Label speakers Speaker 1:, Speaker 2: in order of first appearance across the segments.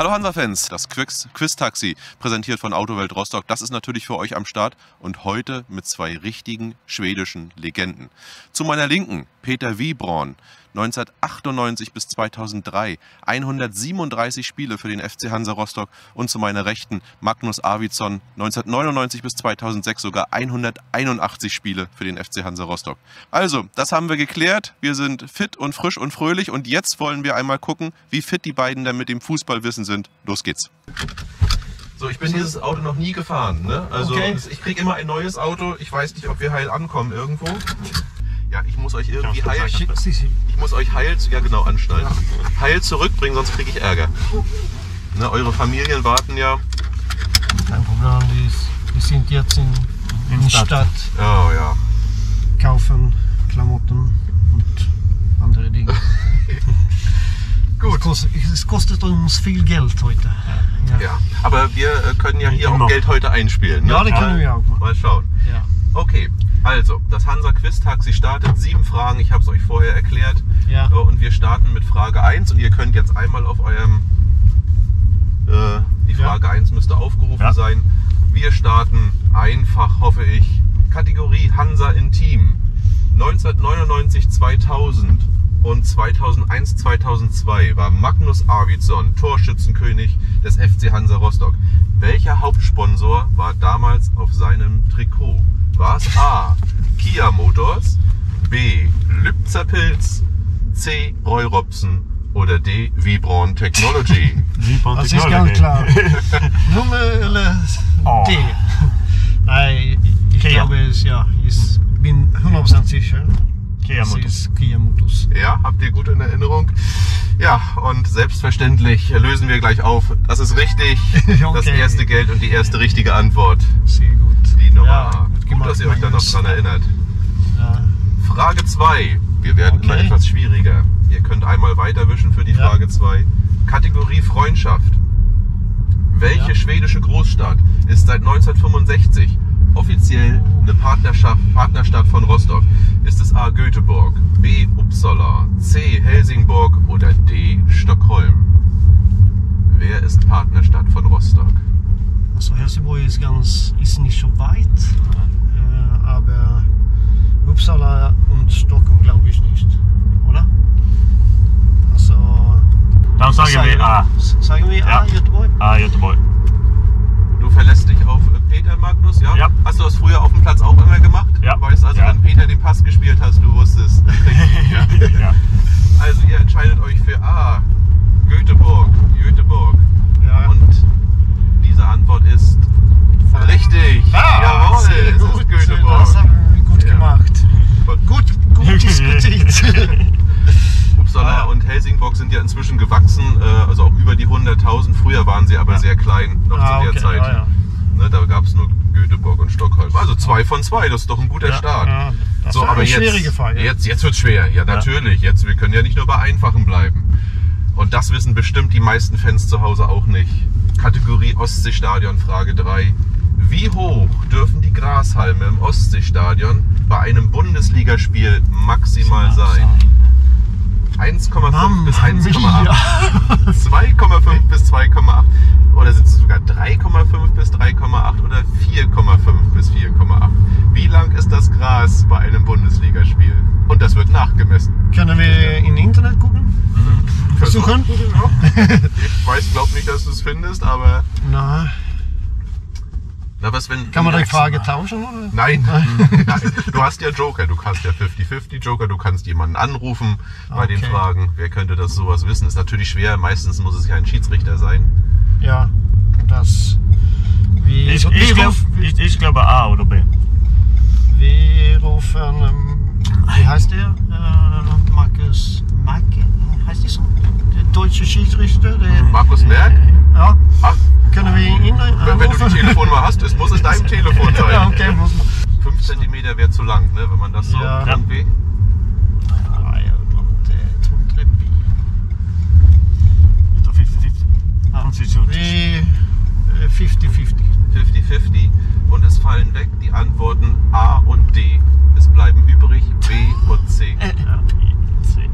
Speaker 1: Hallo Hansa-Fans, das Quiz- Quiz-Taxi, präsentiert von Autowelt Rostock, das ist natürlich für euch am Start und heute mit zwei richtigen schwedischen Legenden. Zu meiner Linken Peter Wiebrorn, 1998 bis 2003, 137 Spiele für den FC Hansa Rostock und zu meiner Rechten Magnus Arvidsson, 1999 bis 2006 sogar 181 Spiele für den FC Hansa Rostock. Also, das haben wir geklärt, wir sind fit und frisch und fröhlich und jetzt wollen wir einmal gucken, wie fit die beiden dann mit dem Fußballwissen sind. Los geht's. So, ich bin dieses Auto noch nie gefahren. Ne? Also
Speaker 2: Okay.
Speaker 1: ich kriege immer ein neues Auto. Ich weiß nicht, ob wir heil ankommen irgendwo. Ja, ich muss euch irgendwie heil, ich muss euch heil, ja genau, anschnallen. Heil zurückbringen, sonst kriege ich Ärger. Ne, eure Familien warten ja.
Speaker 2: Kein Problem. Wir, sind jetzt in, in
Speaker 3: Stadt.
Speaker 2: Stadt,
Speaker 1: Oh ja.
Speaker 2: kaufen Klamotten und andere Dinge.
Speaker 1: Gut.
Speaker 2: Es kostet, es kostet uns viel Geld heute. Ja,
Speaker 1: Ja. Aber wir äh, können ja hier auch
Speaker 3: Immer.
Speaker 1: Geld heute einspielen. Ne?
Speaker 2: ja das können wir auch machen.
Speaker 1: Mal schauen.
Speaker 2: Ja.
Speaker 1: Okay, also das Hansa Quiz Taxi startet. Sieben Fragen, ich habe es euch vorher erklärt.
Speaker 2: Ja.
Speaker 1: Äh, Und wir starten mit Frage 1 und ihr könnt jetzt einmal auf eurem. Äh, die
Speaker 2: Ja.
Speaker 1: Frage 1 müsste aufgerufen
Speaker 3: Ja.
Speaker 1: sein. Wir starten einfach, hoffe ich. Kategorie Hansa Intim. 1999, 2000 und 2001, 2002 war Magnus Arvidsson Torschützenkönig des FC Hansa Rostock. Welcher Hauptsponsor war damals auf seinem Trikot? War es A. Kia Motors, B. Lübzer Pilz, C. Roy Robson oder D. Vibron Technology?
Speaker 3: Vibron
Speaker 2: Das ist ganz klar. Nummer eller
Speaker 3: Oh.
Speaker 2: D? Nej, ich
Speaker 3: Kia.
Speaker 2: glaube es, ja. Ich bin 100% sicher.
Speaker 3: Kia
Speaker 2: Es
Speaker 3: Motors.
Speaker 2: ist Kia Motors.
Speaker 1: Ja, habt ihr gut in Erinnerung? Ja, und selbstverständlich lösen wir gleich auf. Das ist richtig. Das
Speaker 2: Okay.
Speaker 1: erste Geld und die erste richtige Antwort.
Speaker 2: Sehr gut.
Speaker 1: Die Nummer
Speaker 2: Ja,
Speaker 1: A.
Speaker 2: gut
Speaker 1: Gut,
Speaker 2: gemacht,
Speaker 1: dass ihr euch da noch dran erinnert.
Speaker 2: Ja.
Speaker 1: Frage 2. Wir werden immer
Speaker 2: Okay.
Speaker 1: etwas schwieriger. Ihr könnt einmal weiterwischen für die
Speaker 2: Ja.
Speaker 1: Frage 2. Kategorie Freundschaft. Welche
Speaker 2: Ja.
Speaker 1: schwedische Großstadt ist seit 1965 offiziell eine Partnerschaft, Partnerstadt von Rostock? Ist es A. Göteborg, B. Uppsala, C. Helsingborg oder D. Stockholm? Wer ist Partnerstadt von Rostock?
Speaker 2: Also Helsingborg ist ganz, ist nicht so weit, aber Uppsala und Stockholm glaube ich nicht, oder? Also,
Speaker 3: Dann sagen vi A.
Speaker 2: Sagen wir A,
Speaker 3: Ja.
Speaker 2: Göteborg?
Speaker 3: A Göteborg.
Speaker 1: Du verlässt dich auf äh, Peter Magnus, ja?
Speaker 3: Ja.
Speaker 1: Hast du das früher auf dem Platz auch immer gemacht?
Speaker 3: Ja.
Speaker 1: Du weißt also,
Speaker 3: Ja.
Speaker 1: wenn Peter den Pass gespielt hast, du wusstest.
Speaker 3: Ja.
Speaker 1: Also ihr entscheidet euch für A. Göteborg. Göteborg.
Speaker 2: Ja.
Speaker 1: Und diese Antwort ist richtig. Jawohl,
Speaker 2: sehr
Speaker 1: es
Speaker 2: gut.
Speaker 1: ist Göteborg.
Speaker 2: Das haben wir gut
Speaker 1: Ja.
Speaker 2: gemacht. Gut, gut diskutiert.
Speaker 1: Uppsala
Speaker 2: Ja.
Speaker 1: und Helsingborg sind ja inzwischen gewachsen, äh, also auch über die 100.000. Früher waren sie aber sehr klein, noch
Speaker 2: Ah,
Speaker 1: zu der
Speaker 2: okay.
Speaker 1: Zeit.
Speaker 2: Ah, ja.
Speaker 1: Ne, da gab es nur Göteborg und Stockholm. Also zwei von zwei, das ist doch ein guter
Speaker 2: Ja,
Speaker 1: Start.
Speaker 2: ja, das
Speaker 1: so, aber
Speaker 2: eine
Speaker 1: jetzt,
Speaker 2: schwierige Frage.
Speaker 1: Jetzt, jetzt wird schwer. Ja, natürlich. Jetzt, wir können ja nicht nur bei einfachen bleiben. Und das wissen bestimmt die meisten Fans zu Hause auch nicht. Kategorie Ostseestadion, Frage 3. Wie hoch dürfen die Grashalme im Ostseestadion bei einem Bundesligaspiel maximal sein? 1,5
Speaker 2: Mann,
Speaker 1: bis 1,8.
Speaker 2: ja.
Speaker 1: 2,5 bis 2,8 oder sind es sogar 3,5 bis 3,8 oder 4,5 bis 4,8? Wie lang ist das Gras bei einem Bundesligaspiel? Und das wird nachgemessen.
Speaker 2: Können wir in Internet gucken? Suchen?
Speaker 1: Ich weiß, glaub nicht, dass du es findest, aber
Speaker 2: Na,
Speaker 1: na, was wenn
Speaker 2: kann man die Frage tauschen? Oder?
Speaker 1: Nein. Nein, du hast ja Joker, du hast ja 50-50 Joker, du kannst jemanden anrufen bei den
Speaker 2: Okay.
Speaker 1: Fragen. Wer könnte das sowas wissen? Ist natürlich schwer, meistens muss es ja ein Schiedsrichter sein.
Speaker 2: Ja, und das. Wir,
Speaker 3: Ich, ich, glaub, ich, ich glaube A oder B.
Speaker 2: wir rufen. Ähm, wie heißt der? Äh, Markus. Marke? Heißt die so? Der deutsche Schiedsrichter? Der,
Speaker 1: Markus Merck?
Speaker 2: Ja.
Speaker 1: Ach,
Speaker 2: Können wir ihn
Speaker 1: wenn, wenn du die
Speaker 2: anrufen?
Speaker 1: Telefonnummer hast, es muss es dein Telefon sein.
Speaker 2: Ja, okay, muss man.
Speaker 1: 5 cm wäre zu lang, ne? wenn man das so
Speaker 2: Ja.
Speaker 1: irgendwie.
Speaker 2: Ja, tror
Speaker 3: 50-50.
Speaker 2: Ja.
Speaker 3: Från Sydshult.
Speaker 2: Vi eh, 50-50.
Speaker 1: 50-50 und es fallen weg die Antworten A und D. Es bleiben übrig B und C.
Speaker 2: Ja.
Speaker 3: C.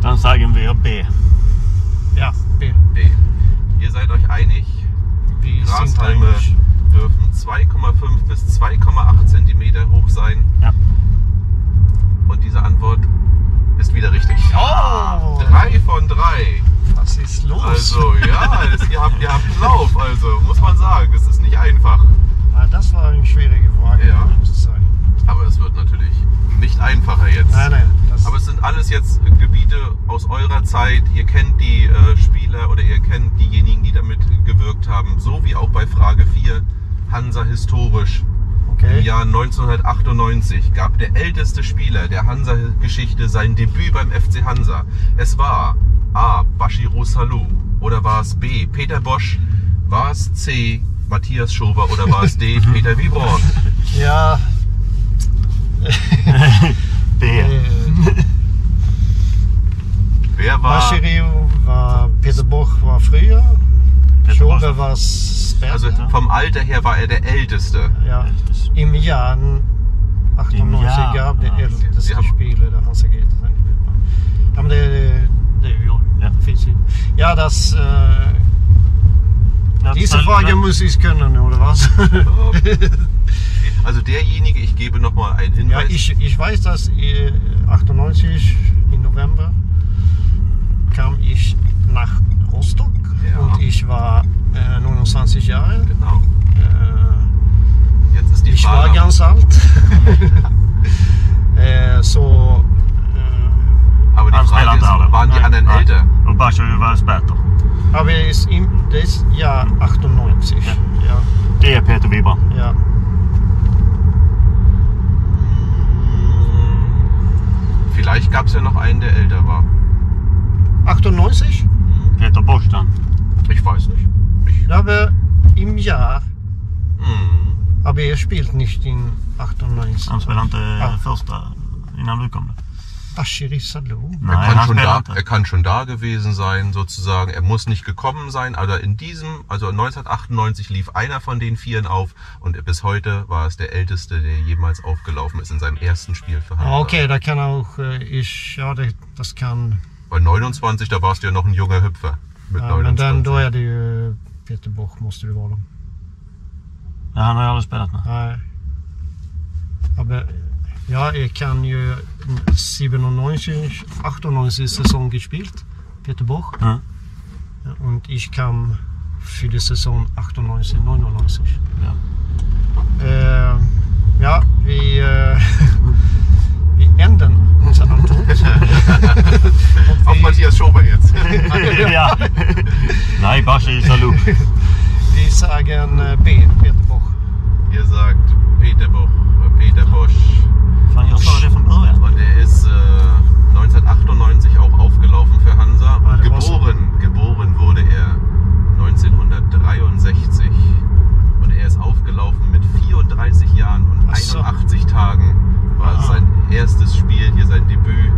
Speaker 3: Dann sagen wir B.
Speaker 2: Ja. B.
Speaker 1: B. Ihr seid euch einig,
Speaker 2: sind
Speaker 1: Grashalme dürfen 2,5 bis 2,8 Zentimeter hoch sein.
Speaker 3: Ja.
Speaker 1: Und diese Antwort ist wieder richtig.
Speaker 2: Oh!
Speaker 1: Drei von drei.
Speaker 2: Was ist los?
Speaker 1: Also ja, es, ihr, habt, ihr habt einen Lauf, also muss man sagen, es ist nicht einfach.
Speaker 2: Ja, das war eine schwierige Frage,
Speaker 1: Ja.
Speaker 2: muss ich sagen.
Speaker 1: Aber es wird natürlich nicht einfacher jetzt.
Speaker 2: Nein, nein.
Speaker 1: Aber es sind alles jetzt Gebiete aus eurer Zeit. Ihr kennt die äh, Spieler oder ihr kennt diejenigen, die damit gewirkt haben. So wie auch bei Frage 4, Hansa historisch. Im
Speaker 2: okay.
Speaker 1: Jahr 1998 gab der älteste Spieler der Hansa-Geschichte sein Debüt beim FC Hansa. Es war A. Bashiro Salou oder war es B. Peter Bosch, war es C. Matthias Schober oder war es D. Peter Wieborn?
Speaker 2: Ja,
Speaker 3: B.
Speaker 1: Wer war...
Speaker 2: Bashiro war, Peter Boch war früher,
Speaker 3: Bosch.
Speaker 2: war später.
Speaker 1: Also vom Alter her war er der Älteste.
Speaker 2: ja, Im Jahr 98
Speaker 3: Im Jahr,
Speaker 2: gab der
Speaker 3: ah,
Speaker 2: älteste
Speaker 1: haben-
Speaker 2: Spieler der Hansa geht. Ja, men det, det.
Speaker 3: Ja.
Speaker 2: Det finns ju. Ja, das, äh,
Speaker 3: Ja,
Speaker 2: diese Frage muss ich können, oder was?
Speaker 1: Also derjenige, ich gebe nochmal einen
Speaker 2: Ja,
Speaker 1: Hinweis.
Speaker 2: ich, ich weiß, dass äh, 98 im November kam ich nach Rostock
Speaker 1: Ja.
Speaker 2: und ich war äh, 29 Jahre.
Speaker 1: Genau.
Speaker 2: Äh,
Speaker 1: Jetzt ist die
Speaker 2: ich war
Speaker 1: Frage.
Speaker 2: ganz alt. äh, so, äh,
Speaker 1: aber die
Speaker 3: Han
Speaker 1: Frage ist, waren die anderen
Speaker 3: nej.
Speaker 1: älter?
Speaker 3: Och Bashir var später.
Speaker 2: aber es ist im das Jahr 98.
Speaker 3: Ja.
Speaker 2: Ja,
Speaker 3: Det är Peter Wibran.
Speaker 2: ja.
Speaker 1: Vielleicht gab es ja noch einen, der älter war.
Speaker 2: 98?
Speaker 3: Peter Bosch dann.
Speaker 1: Ich weiß nicht. Ich,
Speaker 2: aber im Jahr.
Speaker 1: mm,
Speaker 2: Aber er spielt nicht in 98.
Speaker 3: Han spelade inte
Speaker 2: Ah.
Speaker 3: första innan du kom.
Speaker 2: Bashiri Salou.
Speaker 1: er, kann schon da, er kann schon da gewesen sein, sozusagen. Er muss nicht gekommen sein, aber in diesem, also 1998 lief einer von den Vieren auf und bis heute war es der älteste, der jemals aufgelaufen ist in seinem ersten Spiel für.
Speaker 2: Ja, Okej, da kan auch äh, ich, ja das kann,
Speaker 1: Bei 29, da warst du ja noch ein junger Hüpfer. Mit
Speaker 2: ja, men den,
Speaker 1: 29.
Speaker 2: då är det ju Peter Boch måste det vara.
Speaker 3: Ja, han har jag aldrig spelat med.
Speaker 2: Nej. Aber, ja, er kan ju 97, 98 Saison gespielt, Peter Boch.
Speaker 3: Ja.
Speaker 2: Ja, Und ich kam für die Saison 98, 99.
Speaker 3: Ja.
Speaker 2: Äh, ja, wir, äh, wir ändern unsere Antwort. Und
Speaker 1: Auf Matthias Schober jetzt.
Speaker 3: ja. Nej, Bashir Salou.
Speaker 2: Wir sagen äh, B, Peter Boch.
Speaker 1: Ihr sagt Peter Boch, Peter Bosch.
Speaker 3: Fan, jag sa det från början.
Speaker 1: Und er ist äh, 1998 auch aufgelaufen für Hansa.
Speaker 2: Ah, der
Speaker 1: geboren, geboren wurde er 1963. Und er ist aufgelaufen mit 34 Jahren und
Speaker 2: Ach so.
Speaker 1: 81 Tagen. War
Speaker 2: Ah.
Speaker 1: sein erstes Spiel, hier sein Debüt.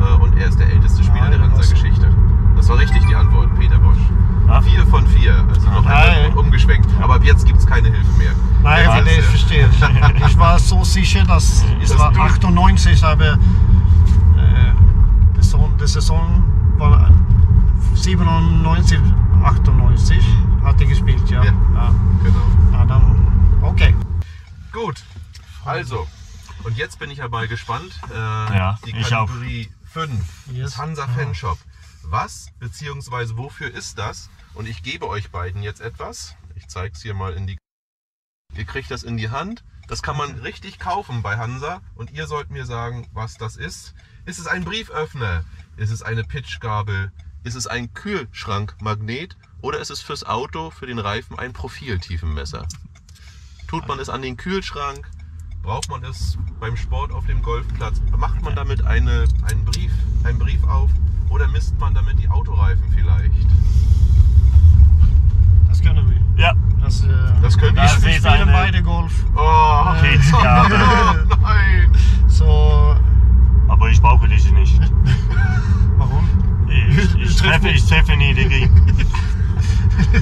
Speaker 1: Äh, und er ist der älteste Spieler
Speaker 2: Ah,
Speaker 1: der
Speaker 2: der war's.
Speaker 1: Hansa-Geschichte. Das war richtig die Antwort, Peter Bosch.
Speaker 3: Ja.
Speaker 1: Vier von vier, also noch
Speaker 2: Nein.
Speaker 1: einmal umgeschwenkt. Aber ab jetzt gibt es keine Hilfe mehr.
Speaker 2: Nein, aber det
Speaker 1: er-
Speaker 2: verstehe ich. Ich war so sicher, dass es
Speaker 1: Das
Speaker 2: war
Speaker 1: du-
Speaker 2: 98, aber äh, die Saison, die Saison war 97, 98 hat er gespielt, ja.
Speaker 1: Ja.
Speaker 2: Ja,
Speaker 1: Genau.
Speaker 2: ja dann, okay.
Speaker 1: Gut, also. Und jetzt bin ich ja mal gespannt. Äh,
Speaker 3: Ja,
Speaker 1: die
Speaker 3: ich
Speaker 1: Kategorie 5,
Speaker 2: Yes.
Speaker 1: das Hansa Fanshop. Was bzw. wofür ist das? Und ich gebe euch beiden jetzt etwas. Ich zeige es hier mal in die. Ihr kriegt das in die Hand. Das kann man richtig kaufen bei Hansa. Und ihr sollt mir sagen, was das ist. Ist es ein Brieföffner? Ist es eine Pitchgabel? Ist es ein Kühlschrankmagnet? Oder ist es fürs Auto, für den Reifen ein Profiltiefenmesser? Tut man es an den Kühlschrank? Braucht man es beim Sport auf dem Golfplatz? Macht man damit eine, einen, Brief, einen Brief auf? Oder misst man damit die Autoreifen vielleicht?
Speaker 3: Ja.
Speaker 2: Das, äh,
Speaker 1: Das können
Speaker 3: ist
Speaker 2: spielen
Speaker 3: eine-
Speaker 2: beide Golf.
Speaker 1: Oh,
Speaker 3: Pitchgabel.
Speaker 1: oh nein!
Speaker 2: So,
Speaker 3: Aber ich brauche diese nicht.
Speaker 2: warum?
Speaker 3: Ich, ich, treffe, ich treffe nie die Green.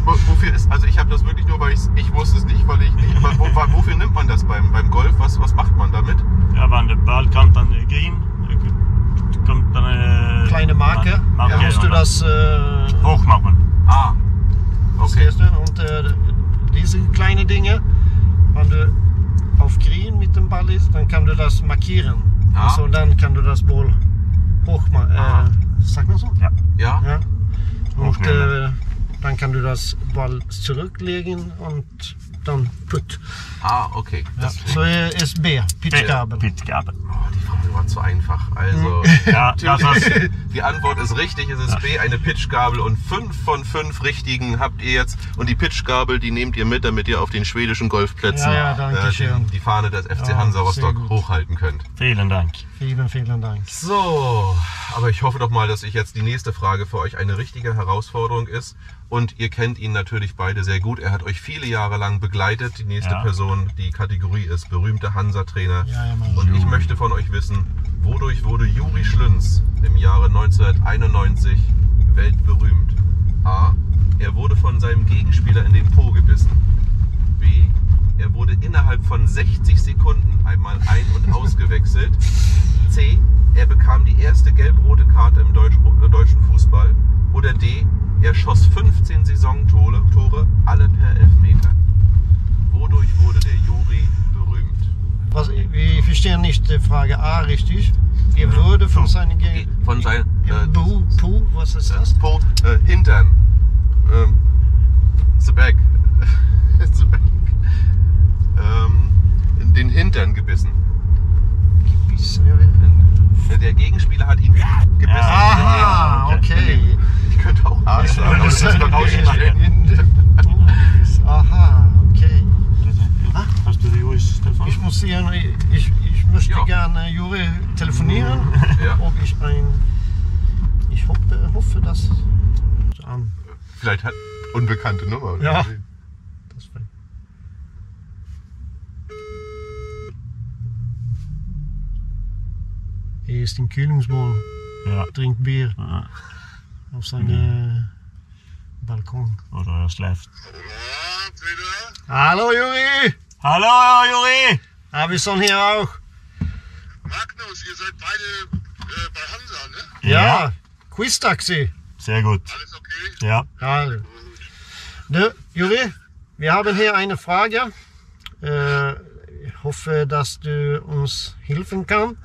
Speaker 1: Wo- Wofür ist, also ich habe das wirklich nur, weil ich ich wusste es nicht, weil ich nicht, aber wo, wofür nimmt man das beim, beim Golf? Was, was macht man damit?
Speaker 3: Ja, wenn det ball kanten green, kommt den... eh,
Speaker 2: Kleine Marker Marke.
Speaker 3: Marke,
Speaker 2: Da musst du das äh,
Speaker 3: Hochmachen.
Speaker 1: Ah,
Speaker 2: du? Und äh, diese kleinen Dinge, wenn du auf Green mit dem Ball ist, dann kann du das markieren.
Speaker 1: Ja.
Speaker 2: Also, und dann kann du das Ball hoch
Speaker 1: Ah.
Speaker 2: äh, Sagt man so?
Speaker 3: Ja.
Speaker 1: Ja,
Speaker 2: Ja. Und äh, dann kann du das Ball zurücklegen und dann putt.
Speaker 1: ah, okay.
Speaker 2: Ja.
Speaker 1: Das
Speaker 2: Så är SB, pitchgabel.
Speaker 3: Pitchgabel.
Speaker 1: Oh, die Frage war zu einfach. Also,
Speaker 3: Ja, das ist,
Speaker 1: die Antwort ist richtig. Es ist B, eine Pitchgabel. Und fünf von fünf richtigen habt ihr jetzt. Und die Pitchgabel, die nehmt ihr mit, damit ihr auf den schwedischen Golfplätzen
Speaker 2: Ja, ja, danke
Speaker 1: äh,
Speaker 2: schön.
Speaker 1: die, die Fahne des FC
Speaker 2: Ja,
Speaker 1: Hansa Rostock hochhalten könnt.
Speaker 3: vielen Dank.
Speaker 2: Vielen, vielen Dank.
Speaker 1: So, aber ich hoffe doch mal, dass ich jetzt die nächste Frage für euch eine richtige Herausforderung ist. Und ihr kennt ihn natürlich beide sehr gut. Er hat euch viele Jahre lang begleitet. Die nächste
Speaker 3: Ja.
Speaker 1: Person, die Kategorie ist berühmter Hansa-Trainer.
Speaker 2: Ja, ja.
Speaker 1: Und ich möchte von euch wissen, wodurch wurde Juri Schlünz im Jahre 1991 weltberühmt? A. Er wurde von seinem Gegenspieler in den Po gebissen. B. Er wurde innerhalb von 60 Sekunden einmal ein- und ausgewechselt. C. Er bekam die erste gelb-rote Karte im Deutsch, äh, deutschen Fußball. Oder D. Er schoss 15 Saisontore, Tore, alle per Elfmeter. Wodurch wurde der Juri berühmt?
Speaker 2: Was, wir verstehen nicht die Frage A richtig. Er wurde von seinen Ge
Speaker 1: Von seinen, äh,
Speaker 2: Puh, Puh, was ist das?
Speaker 1: Po, äh, Hintern. Ähm, the back. the back. Ähm, in den Hintern gebissen.
Speaker 2: Gebissen,
Speaker 1: Äh, Der Gegenspieler hat ihn gebissen.
Speaker 2: Aha,
Speaker 3: Ja,
Speaker 2: okay.
Speaker 1: Ich könnte auch A sagen, aber das ist.
Speaker 2: In den Pubis. Aha, okay.
Speaker 3: Hast du Juris Telefon?
Speaker 2: Ich muss sehen, ich, ich möchte
Speaker 1: Ja.
Speaker 2: gerne Juri telefonieren,
Speaker 1: Ja.
Speaker 2: ob ich ein. Ich hoffe, hoffe dass. An.
Speaker 1: Vielleicht hat unbekannte Nummer.
Speaker 2: Ja. Das war- Er ist in Kühlungsborn,
Speaker 3: Ja.
Speaker 2: trinkt Bier
Speaker 3: Ja.
Speaker 2: Auf seinem Balkon.
Speaker 3: Oder er schläft.
Speaker 4: Ja.
Speaker 2: Hallo Juri!
Speaker 3: Hallo Juri!
Speaker 2: Avison hier auch.
Speaker 4: Magnus, ihr seid beide äh, bei Hansa, ne?
Speaker 2: Ja, Quiz-Taxi.
Speaker 3: Sehr gut.
Speaker 4: Alles okay?
Speaker 3: Ja.
Speaker 2: Also. Du, Juri, wir haben hier eine Frage. Äh, ich hoffe, dass du uns helfen kannst.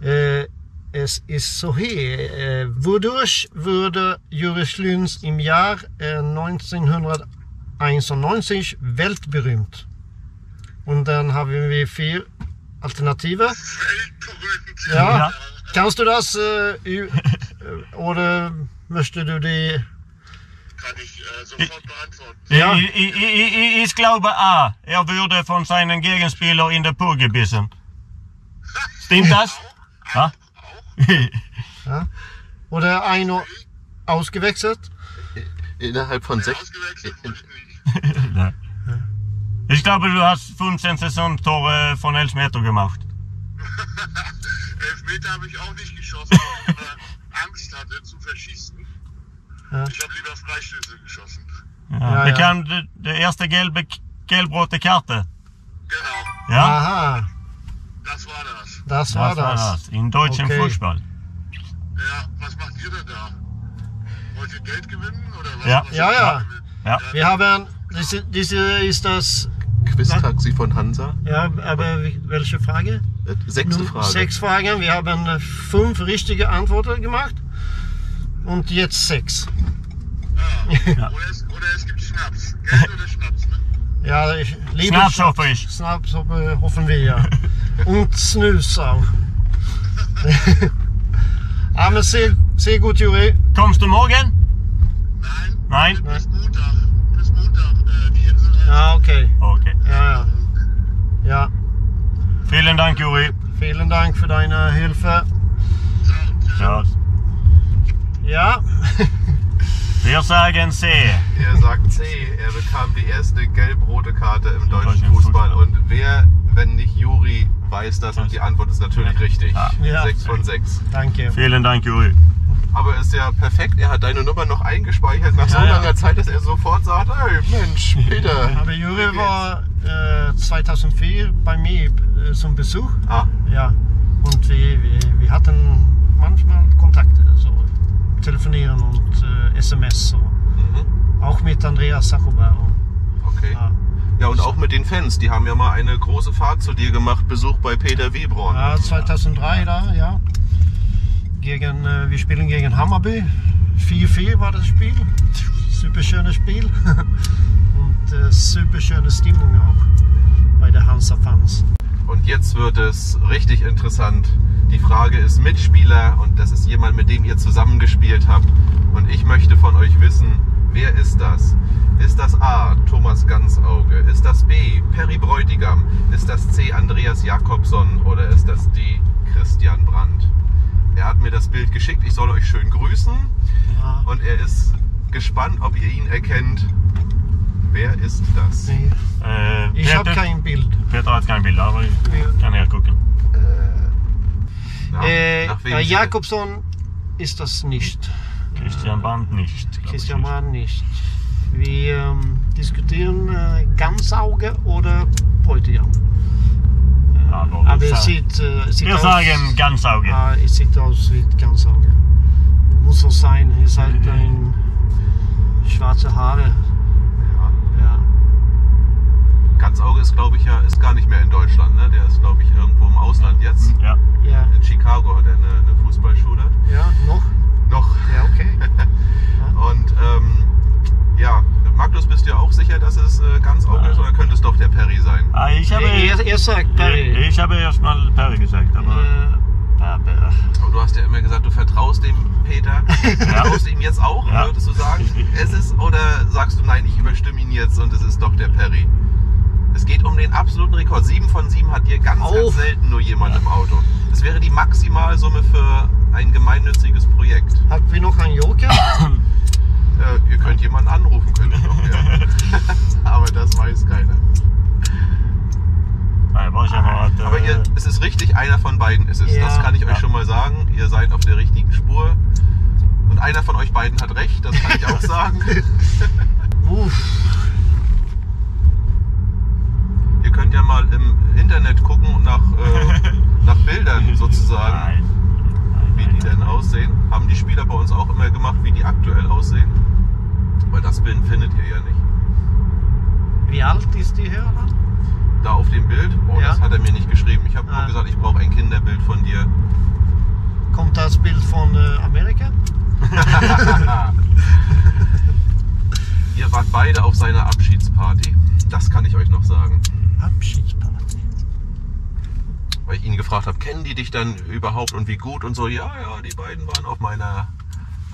Speaker 2: Äh, es ist so hier. Äh, wodurch wurde Juri Schlüns im Jahr äh, 1991 weltberühmt? Und dann haben wir vier Alternativen.
Speaker 4: Weltberühmt.
Speaker 2: Ja.
Speaker 3: Ja.
Speaker 2: Kannst du das äh, äh, oder möchtest du die
Speaker 4: Kann ich äh, sofort beantworten.
Speaker 2: Ja.
Speaker 3: Ich, ich, ich, ich, ich glaube A. Er wurde von seinen Gegenspieler in der Po gebissen. Stimmt das? Ja?
Speaker 2: Oder einer ausgewechselt?
Speaker 1: Innerhalb von sechs.
Speaker 4: Ausgewechselt wurde ich nicht.
Speaker 3: Nein. Ich glaube, du hast 15 Saisontore von Elfmeter gemacht.
Speaker 4: Elfmeter habe ich auch nicht geschossen, weil ich Angst hatte zu verschießen.
Speaker 2: Ja.
Speaker 4: Ich habe lieber Freistöße geschossen.
Speaker 3: Ja.
Speaker 2: Ja, ja.
Speaker 3: det erste gelbe, gelbrote Karte.
Speaker 4: Genau,
Speaker 3: Ja?
Speaker 2: Aha,
Speaker 4: das war das.
Speaker 2: Das war
Speaker 3: Das war
Speaker 2: das.
Speaker 3: In deutschen
Speaker 2: Okay.
Speaker 3: Fußball.
Speaker 4: Ja, was macht ihr denn da? Wollt ihr Geld gewinnen oder was?
Speaker 3: Ja.
Speaker 4: was
Speaker 2: Ja, ja.
Speaker 3: Ja.
Speaker 2: Wir haben, diese, diese ist das,
Speaker 1: Quiz-Taxi von Hansa.
Speaker 2: ja, aber welche Frage?
Speaker 1: Sechste Frage.
Speaker 2: Sechs Fragen. Wir haben äh, fünf richtige Antworten gemacht. Und jetzt sechs.
Speaker 4: Ja. Oder, es, oder es gibt Schnaps. Geld oder Schnaps, ne?
Speaker 2: Ja, ich liebe
Speaker 3: Schnaps hoffe ich.
Speaker 2: Schnaps hoffe hoffen wir ja. Und Snus auch. Aber sehr, sehr gut, Juri.
Speaker 3: Kommst du morgen?
Speaker 4: Nein,
Speaker 3: Nein?
Speaker 4: bis Montag. Bis Montag, äh, die Insel.
Speaker 2: Ja, okay.
Speaker 3: Okay.
Speaker 2: Ja, ja. Ja,
Speaker 3: Vielen Dank, Juri.
Speaker 2: vielen Dank für deine Hilfe.
Speaker 3: Ja.
Speaker 2: Ja,
Speaker 3: Wir sagen C.
Speaker 1: Er sagt C. Er bekam die erste gelb-rote Karte im deutschen. Fußball. Und wer, wenn nicht Juri, weiß das? Und die Antwort ist natürlich richtig.
Speaker 2: Ja.
Speaker 1: Sechs von sechs.
Speaker 2: danke.
Speaker 3: Vielen Dank, Juri.
Speaker 1: Aber ist ja perfekt. Er hat deine Nummer noch eingespeichert nach so
Speaker 2: Ja, ja.
Speaker 1: langer Zeit, dass er sofort sagt: Hey, Mensch, Peter.
Speaker 2: Aber Juri war äh, 2004 bei mir äh, zum Besuch.
Speaker 1: Ah,
Speaker 2: Ja, und wir, wir, wir hatten manchmal Kontakte. So. telefonieren und äh, SMS. So.
Speaker 1: Mhm.
Speaker 2: Auch mit Andreas Sachober.
Speaker 1: Okay.
Speaker 2: Ja.
Speaker 1: Ja, und auch mit den Fans. Die haben ja mal eine große Fahrt zu dir gemacht. Besuch bei Peter Webron.
Speaker 2: Ja, 2003 da, ja. Gegen, äh, wir spielen gegen Hammarby. 4-4 war das Spiel. Super schönes Spiel. Und äh, super schöne Stimmung auch bei der Hansa-Fans.
Speaker 1: Und jetzt wird es richtig interessant. Die Frage ist Mitspieler und das ist jemand, mit dem ihr zusammengespielt habt. Und ich möchte von euch wissen, wer ist das? Ist das A. Thomas Ganzauge? Ist das B. Perry Bräutigam? Ist das C. Andreas Jakobson? Oder ist das D. Christian Brandt? Er hat mir das Bild geschickt. Ich soll euch schön grüßen.
Speaker 2: Ja.
Speaker 1: Und er ist gespannt, ob ihr ihn erkennt. Wer ist das?
Speaker 2: Nee,
Speaker 3: Eh,
Speaker 2: Ich habe kein Bild.
Speaker 3: Peter hat kein Bild, aber ich
Speaker 2: Ja.
Speaker 3: kan hergucken.
Speaker 1: Na,
Speaker 2: Äh,
Speaker 1: wem
Speaker 2: äh,
Speaker 1: sie-
Speaker 2: Jakobsson ist das nicht.
Speaker 3: Christian Brandt nicht.
Speaker 2: Christian
Speaker 3: ich.
Speaker 2: Brand nicht. Wir ähm, diskutieren äh, Ganzauge oder Bräutigam.
Speaker 3: Aber,
Speaker 2: Aber
Speaker 3: wir
Speaker 2: es sieht, äh, sieht
Speaker 3: wir
Speaker 2: aus,
Speaker 3: sagen Ganzauge.
Speaker 2: Ja, es sieht aus wie Ganzauge. Muss so sein. Es ist halt ein schwarze Haare.
Speaker 1: Ja.
Speaker 2: Ja.
Speaker 1: Ganzauge ist, glaube ich, ja ist gar nicht mehr in Deutschland. Ne? Der ist, glaube ich, irgendwo im Ausland jetzt.
Speaker 3: Ja.
Speaker 2: Ja.
Speaker 1: In Chicago hat er eine, eine Fußballschule.
Speaker 2: Ja, noch?
Speaker 1: Noch.
Speaker 2: Ja, okay.
Speaker 1: Und ähm, ja, Magnus, bist du dir auch sicher, dass es äh, Ganzauge ist oder könnte es doch der Perry sein?
Speaker 3: Ah, ich habe,
Speaker 2: er, er sagt Perry.
Speaker 3: ich habe erst mal Perry gesagt, aber
Speaker 2: Äh, aber,
Speaker 1: Aber du hast ja immer gesagt, du vertraust dem Peter. Vertraust du ihm jetzt auch,
Speaker 3: Ja.
Speaker 1: würdest du sagen, es ist? Oder sagst du, nein, ich überstimme ihn jetzt und es ist doch der Perry? Es geht um den absoluten Rekord. Sieben von sieben hat hier ganz,
Speaker 2: Auf.
Speaker 1: ganz selten nur jemand im Auto. Das wäre die Maximalsumme für ein gemeinnütziges Projekt.
Speaker 2: haben wir noch einen Joker?
Speaker 1: Äh, ihr könnt jemanden anrufen, könnt ihr noch, ja. Aber das weiß keiner. Aber ihr, es ist richtig, einer von beiden ist es.
Speaker 2: Ja.
Speaker 1: Das kann ich euch
Speaker 3: Ja.
Speaker 1: schon mal sagen. Ihr seid auf der richtigen Spur. Und einer von euch beiden hat recht, das kann ich auch sagen.
Speaker 2: Uff.
Speaker 1: Ihr könnt ja mal im Internet gucken nach, äh, nach Bildern sozusagen,
Speaker 3: Nein.
Speaker 1: Denn aussehen. Haben die Spieler bei uns auch immer gemacht, wie die aktuell aussehen. Weil das Bild findet ihr ja nicht.
Speaker 2: Wie alt ist die dann?
Speaker 1: Da auf dem Bild, oh,
Speaker 2: Ja.
Speaker 1: das hat er mir nicht geschrieben. Ich habe nur
Speaker 2: Ah.
Speaker 1: gesagt, ich brauche ein Kinderbild von dir.
Speaker 2: Kommt das Bild von äh, Amerika?
Speaker 1: Ihr wart beide auf seiner Abschiedsparty. Das kann ich euch noch sagen.
Speaker 2: Abschiedsparty.
Speaker 1: Weil ich ihn gefragt habe, kennen die dich dann überhaupt und wie gut und so. Ja, ja, die beiden waren auf meiner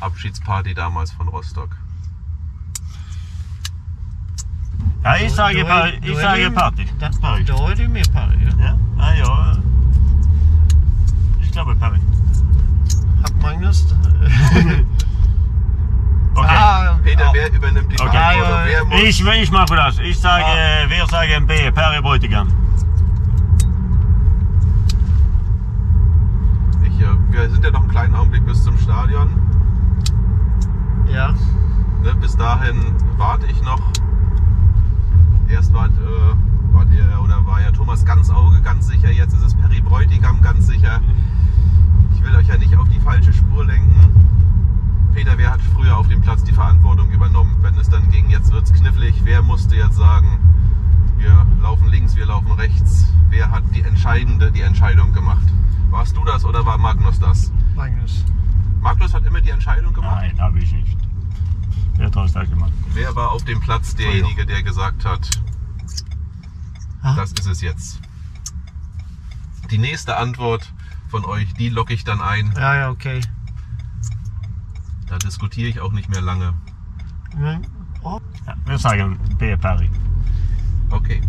Speaker 1: Abschiedsparty damals von Rostock.
Speaker 3: Ja, jeg sa
Speaker 2: Då är-
Speaker 3: par,
Speaker 2: då
Speaker 3: jeg
Speaker 2: är
Speaker 3: sa
Speaker 2: du-
Speaker 3: party.
Speaker 2: Da,
Speaker 3: Perry.
Speaker 2: då är du med Perry. Ja.
Speaker 3: Ja, ja, ja. Ich glaube Perry.
Speaker 2: Hat Magnus...
Speaker 3: Okay.
Speaker 2: Ah,
Speaker 1: Peter,
Speaker 2: ja.
Speaker 1: wer übernimmt die
Speaker 3: Okay.
Speaker 1: Verantwortung?
Speaker 2: Ja?
Speaker 3: Ich, ich mache das. Ich sage,
Speaker 2: Ah.
Speaker 3: wir sagen B, Perry Bräutigam.
Speaker 1: Ich, äh, wir sind ja noch einen kleinen Augenblick bis zum Stadion.
Speaker 2: Ja.
Speaker 1: Ne, bis dahin warte ich noch. Erst war, äh, war der, oder war ja Thomas Ganzauge ganz sicher, jetzt ist es Perry Bräutigam ganz sicher. Ich will euch ja nicht auf die falsche Spur lenken. Peter, wer hat früher auf dem Platz die Verantwortung übernommen? Wenn es dann ging, jetzt wird es knifflig. Wer musste jetzt sagen, wir laufen links, wir laufen rechts? Wer hat die entscheidende, die Entscheidung gemacht? Warst du das oder war Magnus das?
Speaker 2: Magnus.
Speaker 1: Magnus hat immer die Entscheidung gemacht.
Speaker 3: Nein, habe ich nicht. Peter hat das gemacht.
Speaker 1: Wer war auf dem Platz derjenige, der gesagt hat,
Speaker 2: Ah.
Speaker 1: das ist es jetzt? Die nächste Antwort von euch, die locke ich dann ein.
Speaker 2: Ja, ja, okay.
Speaker 1: Da diskutiere ich auch nicht mehr lange.
Speaker 2: Oh,
Speaker 3: Ja, wir sagen B, Perry.
Speaker 1: Okay.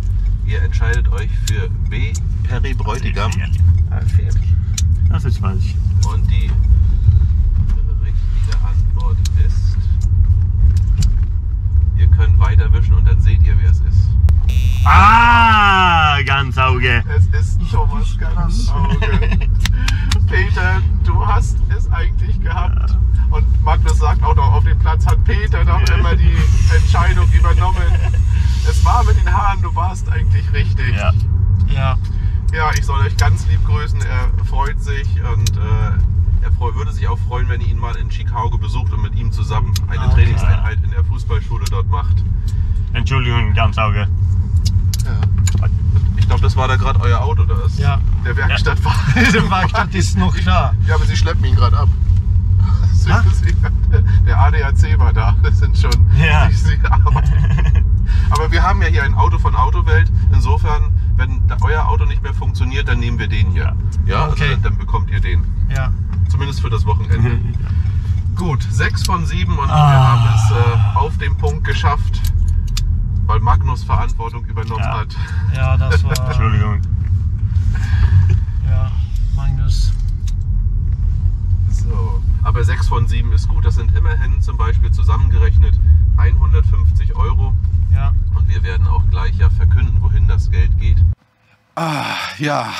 Speaker 1: Ihr entscheidet euch für B, Perry Bräutigam.
Speaker 2: ja, fel.
Speaker 3: Das ist falsch.
Speaker 1: Und die richtige Antwort ist, ihr könnt weiterwischen und dann seht ihr, wer es ist.
Speaker 3: Ah, Ganzauge.
Speaker 1: Es ist Thomas Ganzauge. Peter, du hast es eigentlich gehabt. Und Magnus sagt auch noch, auf dem Platz hat Peter doch immer die Entscheidung übernommen. Es war mit den Haaren, du warst eigentlich richtig.
Speaker 3: Ja.
Speaker 2: Ja.
Speaker 1: Ja, ich soll euch ganz lieb grüßen. Er freut sich und äh, Er freu, würde sich auch freuen, wenn ihr ihn mal in Chicago besucht und mit ihm zusammen eine
Speaker 2: okay.
Speaker 1: Trainingseinheit in der Fußballschule dort macht.
Speaker 3: Entschuldigung, ganz Auge.
Speaker 2: Ja.
Speaker 1: Ich glaube, das war da gerade euer Auto, das
Speaker 2: Ja.
Speaker 1: der Werkstatt war.
Speaker 2: Die Werkstatt ist noch da.
Speaker 1: Ja, aber sie schleppen ihn gerade ab.
Speaker 2: Ah?
Speaker 1: Der ADAC war da. Das sind schon.
Speaker 3: Ja.
Speaker 1: Aber wir haben ja hier ein Auto von Autowelt. Insofern, wenn euer Auto nicht mehr funktioniert, dann nehmen wir den hier. Ja,
Speaker 2: Okay.
Speaker 1: also dann bekommt ihr den.
Speaker 2: Ja.
Speaker 1: Zumindest für das Wochenende. Gut, sechs von sieben und wir
Speaker 3: Ah.
Speaker 1: haben es äh, auf den Punkt geschafft, weil Magnus Verantwortung übernommen
Speaker 3: Ja.
Speaker 1: hat.
Speaker 2: ja, das war.
Speaker 3: Entschuldigung.
Speaker 2: Ja, Magnus.
Speaker 1: So. Aber 6 von 7 ist gut. Das sind immerhin zum Beispiel zusammengerechnet 150 Euro.
Speaker 2: Ja.
Speaker 1: Und wir werden auch gleich ja verkünden, wohin das Geld geht. Ah, ja.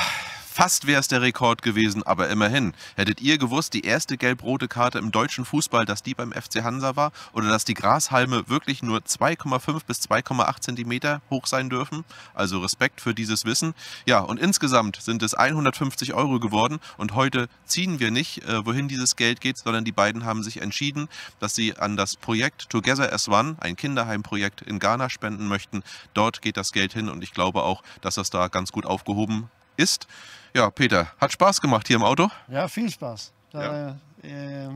Speaker 1: Fast wäre es der Rekord gewesen, aber immerhin. Hättet ihr gewusst, die erste gelb-rote Karte im deutschen Fußball, dass die beim FC Hansa war? Oder dass die Grashalme wirklich nur 2,5 bis 2,8 Zentimeter hoch sein dürfen? Also Respekt für dieses Wissen. Ja, und insgesamt sind es 150 Euro geworden. Und heute ziehen wir nicht, äh, wohin dieses Geld geht, sondern die beiden haben sich entschieden, dass sie an das Projekt Together as One, ein Kinderheimprojekt in Ghana, spenden möchten. Dort geht das Geld hin und ich glaube auch, dass das da ganz gut aufgehoben ist. Ja, Peter, hat Spaß gemacht hier im Auto?
Speaker 2: Ja, viel Spaß. Da, ja,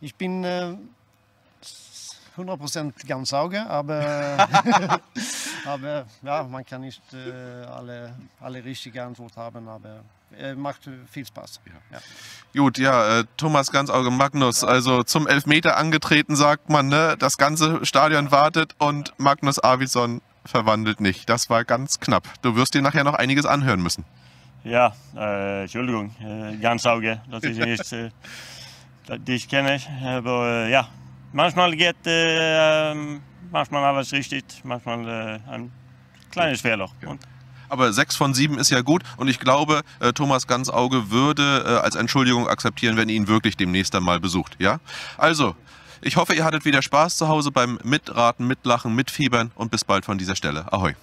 Speaker 2: ich bin äh, 100% ganz Auge, aber, aber ja, man kann nicht äh, alle, alle richtige Antwort haben, aber äh, macht viel Spaß. Ja.
Speaker 1: Gut, ja, äh, Thomas Ganzauge Magnus, also zum Elfmeter angetreten, sagt man, ne? Das ganze Stadion wartet und Magnus Arvidsson verwandelt nicht. Das war ganz knapp. Du wirst dir nachher noch einiges anhören müssen.
Speaker 3: Ja, äh, Entschuldigung, äh, ganz Auge, dass ich nicht äh, dich kenne. Aber äh, ja, manchmal geht äh, ähm, manchmal alles richtig, manchmal äh, ein kleines Fehler. Und
Speaker 1: Aber sechs von sieben ist ja gut und ich glaube, Thomas Ganzauge würde als Entschuldigung akzeptieren, wenn ihr ihn wirklich demnächst einmal besucht. Ja? Also, ich hoffe, ihr hattet wieder Spaß zu Hause beim Mitraten, Mitlachen, Mitfiebern und bis bald von dieser Stelle. Ahoi.